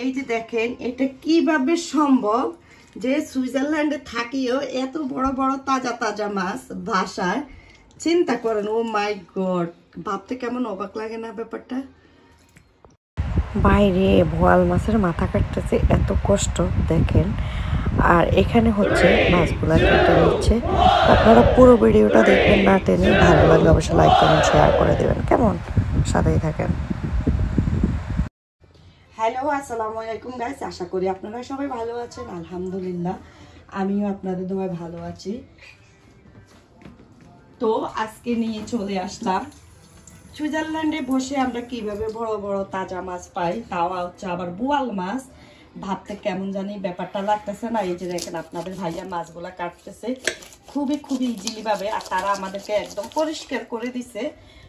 এই যে দেখেন, এটা কীভাবে সম্ভব যে সুইজারল্যান্ডে থাকিও এত বড় বড় তাজা তাজা মাছ ভাষায় চিন্তা করেন, ও মাই গড, ভাবতে কেমন অবাক লাগে না ব্যাপারটা? বাইরে ভোয়াল মাছের মাথা কাটতেছে, এত কষ্ট, দেখেন। আর এখানে হচ্ছে মাছগুলা কেটে নিচ্ছে। আপনারা পুরো ভিডিওটা দেখবেন না টেনে, ভালো লাগলে অবশ্যই লাইক কমেন্ট শেয়ার করে দেবেন। কেমন? সাথেই থাকেন। হ্যালো আসসালামু আলাইকুম গাইস আশা করি আপনারা সবাই ভালো আছেন, আলহামদুলিল্লাহ। আমিও আপনাদের দোয়ায় ভালো আছি। তো, আজকে নিয়ে চলে আসলাম। সুইজারল্যান্ডে বসে আমরা কীভাবে বড় বড় তাজা মাছ পাই তাওয়া হচ্ছে আবার বোয়াল মাছ। ভাবতে কেমন জানি ব্যাপারটা লাগতেছে না, এই যে দেখেন আপনাদের ভাইয়া মাছগুলা কাটতেছে। খুবই খুবই ইজিলি ভাবে, আর তারা আমাদেরকে একদম পরিষ্কার করে দিছে।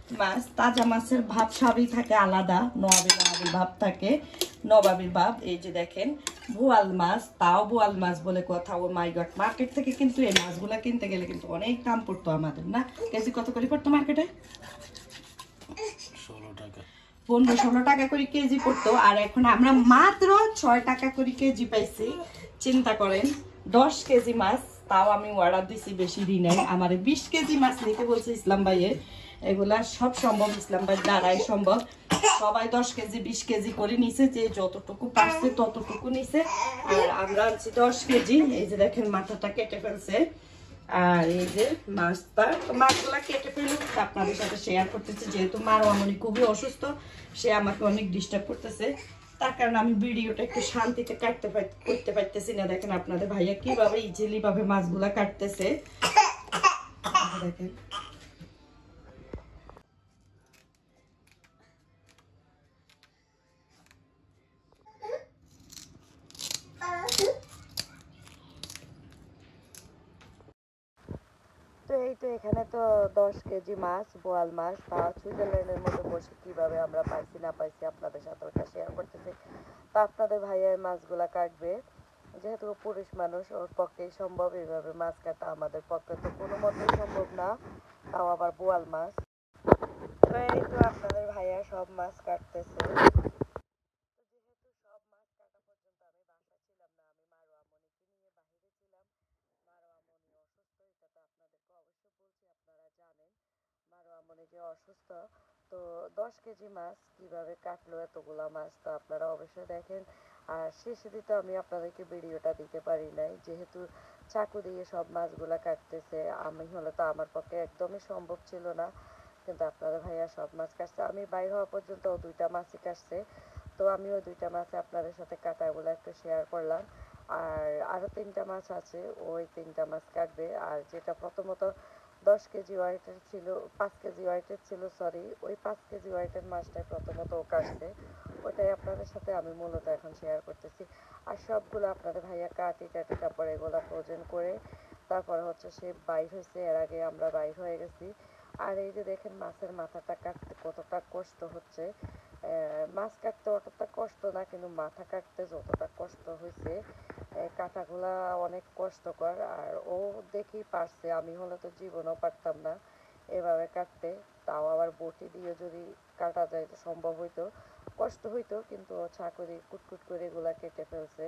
মাছ তাজা মাছের ভাব সবই থাকে আলাদা নবাবি নবাবির ভাব থাকে নবাবির ভাব এই যে দেখেন বোয়াল মাছ তাও বোয়াল মাছ বলে কথা ও মাই গড মার্কেট থেকে কিন্তু এই মাছগুলা কিনতে গেলে কিন্তু অনেক দাম পড়তো আমাদের না? কেজি কত করে পড়তো মার্কেটে পনেরো ষোলো টাকা করে কেজি পড়তো আর এখন আমরা মাত্র ছয় টাকা করে কেজি পাইছি। চিন্তা করেন দশ কেজি মাছ তাও আমি অর্ডার দিছি বেশি দিই নাই আমার বিশ কেজি মাছ নিতে বলছে ইসলাম ভাইয়ে। এগুলা সব সম্ভব, ইসলাম ভাই, দ্বারাই সম্ভব। সবাই দশ কেজি, বিশ কেজি করে নিছে, যে যতটুকু পারছে ততটুকু নিছে। আর আমরা আনছি দশ কেজি, এই যে দেখেন মাথাটা কেটে ফেলছে। আর এই যে মাছটা মাছগুলা কেটে ফেলুক আপনাদের সাথে শেয়ার করতেছে। যেহেতু মার অমনি খুবই অসুস্থ, সে আমাকে অনেক ডিস্টার্ব করতেছে। তার কারণে আমি ভিডিওটা একটু শান্তিতে কাটতে করতে পারতেছি না। দেখেন আপনাদের ভাইয়া কীভাবে ইজিলি ভাবে মাছগুলা কাটতেছে। দেখেন। এই তো এখানে তো দশ কেজি মাছ, বোয়াল মাছ তা সুইজারল্যান্ডের মধ্যে বসে কীভাবে আমরা পাইছি না পাইছি আপনাদের সাথে ওটা শেয়ার করতেছি। তো আপনাদের ভাইয়া মাছগুলা কাটবে। যেহেতু পুরুষ মানুষ, ওর পক্ষেই সম্ভব এইভাবে মাছ কাটা। আমাদের পক্ষে তো কোনো মতেই সম্ভব না, তাও আবার বোয়াল মাছ। তো এই তো আপনাদের ভাইয়া সব মাছ কাটতেছে তো যেহেতু সব মাছ কাটা পর্যন্ত আমি বাসায় ছিলাম না আমি মারোয়া মনিকে নিয়ে বাহিরে ছিলাম মারোয়া মনি অসুস্থ এটা তো আপনাদেরকে অবশ্যই বলছি আপনারা জানেন, মারোয়া মনি যে অসুস্থ, তো দশ কেজি মাছ কীভাবে কাটলো এতগুলা মাছ, তো আপনারা অবশ্যই দেখেন। আর শেষে দিতে আমি আপনাদেরকে ভিডিওটা দিতে পারি নাই, যেহেতু চাকু দিয়ে সব মাছগুলা কাটতেছে, আমি হলে তো আমার পক্ষে একদমই সম্ভব ছিল না। কিন্তু আপনাদের ভাইয়া সব মাছ কাটছে, আমি বাইর হওয়া পর্যন্ত ও দুইটা মাছই কাটছে। তো আমি ওই দুইটা মাছ আপনাদের সাথে কাটাগুলো একটু শেয়ার করলাম। আর আরও তিনটা মাছ আছে, ওই তিনটা মাছ কাটবে। আর যেটা প্রথমত দশ কেজি ওয়াইটের ছিল, পাঁচ কেজি ওয়াইটের ছিল সরি ওই পাঁচ কেজি ওয়াইটের মাছটাই প্রথমত ও কাটছে ওটাই আপনাদের সাথে আমি মূলত এখন শেয়ার করতেছি। আর সবগুলো আপনাদের ভাইয়া কাটি কাটি তারপরে এগুলো ফ্রোজেন করে তারপরে হচ্ছে সে বাইর হয়েছে, এর আগে আমরা বাইর হয়ে গেছি। আর এই যে দেখেন মাছের মাথাটা কাটতে কতটা কষ্ট হচ্ছে। মাছ কাটতে অতটা কষ্ট না কিন্তু মাথা কাটতে যতটা কষ্ট হয়েছে কাটাগুলা অনেক কষ্টকর আর ও দেখি পারছে আমি হলে তো জীবনও পারতাম না এভাবে কাটতে তাও আবার বটি দিয়ে যদি কাটা যায় সম্ভব হইতো কষ্ট হইতো কিন্তু ছাকরি কুটকুট করে এগুলা কেটে ফেলছে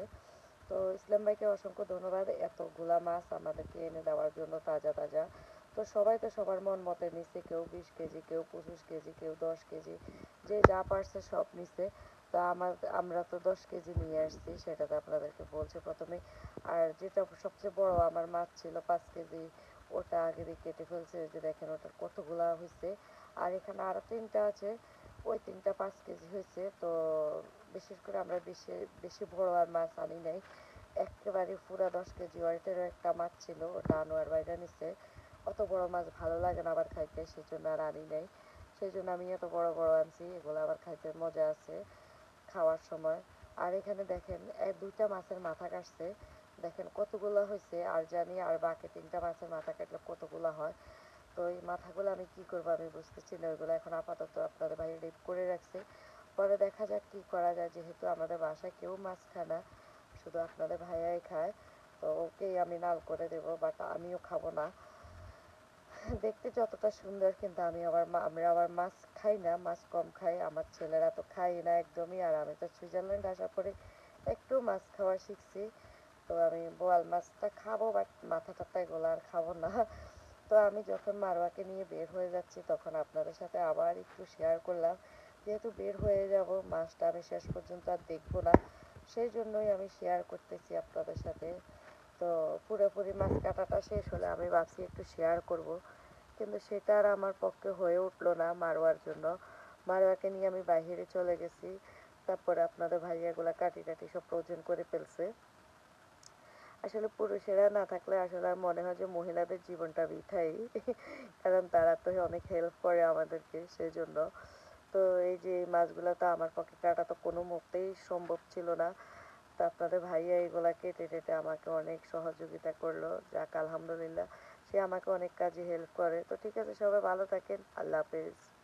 তো ইসলাম ভাইকে অসংখ্য ধন্যবাদ এতগুলা মাছ আমাদেরকে এনে দেওয়ার জন্য তাজা তাজা তো সবাই তো সবার মন মতে নিচ্ছে কেউ বিশ কেজি, কেউ পঁচিশ কেজি, কেউ দশ কেজি, যে যা পারছে সব নিছে। তো আমার, আমরা তো দশ কেজি নিয়ে আসছি সেটা তো আপনাদেরকে বলছি প্রথমে। আর যেটা সবচেয়ে বড় আমার মাছ ছিল পাঁচ কেজি, ওটা আগে দিয়ে কেটে ফেলছে যে দেখেন ওটার কতগুলা হয়েছে আর এখানে আরও তিনটা আছে, ওই তিনটা পাঁচ কেজি হয়েছে তো বিশেষ করে আমরা বেশি বেশি বড় আর মাছ আনি নাই। একেবারে পুরা দশ কেজি ওয়েটেরও একটা মাছ ছিল, ওটা আনোয়ার বাইরা নিছে। অত বড় মাছ ভালো লাগে না আবার খাইতে সেই জন্য আর আনি নাই। সেই জন্য আমি এত বড় বড় আনছি, এগুলো আবার খাইতে মজা আছে খাওয়ার সময়। আর এখানে দেখেন দুইটা মাছের মাথা কাটছে। দেখেন কতগুলো হয়েছে আর জানি আর বাকি তিনটা মাছের মাথা কাটলে কতগুলো হয়। তো এই মাথাগুলো আমি কি করব আমি বুঝতেছি না, ওইগুলো এখন আপাতত আপনাদের বাইরে রেপ করে রাখছি। পরে দেখা যাক কি করা যায়, যেহেতু আমাদের বাসায় কেউ মাছ খায় না, শুধু আপনাদের ভাইয়াই খায়। তো ওকেই আমি নাল করে দেবো, বাট আমিও খাব না। দেখতে যতটা সুন্দর, কিন্তু আমি আবার আমরা আবার মাছ খাই না, মাছ কম খাই, আমার ছেলেরা তো খাই না একদমই, আর আমি তো সুইজারল্যান্ড আসার পরে একটু মাছ খাওয়া শিখছি। তো আমি বোয়াল মাছটা খাব, বাট মাথা টাথা এগুলো আর খাব না। তো আমি যখন মারওয়াকে নিয়ে বের হয়ে যাচ্ছি, তখন আপনাদের সাথে আবার একটু শেয়ার করলাম। যেহেতু বের হয়ে যাব, মাছটা আমি শেষ পর্যন্ত আর দেখব না। সেই জন্যই আমি শেয়ার করতেছি আপনাদের সাথে। তো পুরোপুরি মাছ কাটাটা শেষ হলে আমি ভাবছি একটু শেয়ার করব। কিন্তু সেটা আর আমার পক্ষে হয়ে উঠল না মারোয়ার জন্য। মারোয়াকে নিয়ে আমি বাইরে চলে গেছি। তারপরে আপনাদের ভাইয়াগুলা কাটি টাটি সব ওজন করে ফেলছে। আসলে পুরুষেরা না থাকলে আসলে আর মনে হয় যে মহিলাদের জীবনটা বৃথাই। কারণ তারা তো অনেক হেল্প করে আমাদেরকে সেই জন্য তো এই যে মাছগুলো তো আমার পক্ষে কাটা তো কোনো মুহূর্তেই সম্ভব ছিল না। তো আপনাদের ভাইয়া এগুলা কেটে টেটে আমাকে অনেক সহযোগিতা করল। যাক, আলহামদুলিল্লাহ। সে আমাকে অনেক কাজে হেল্প করে। তো ঠিক আছে, সবাই ভালো থাকেন। আল্লাহ হাফেজ।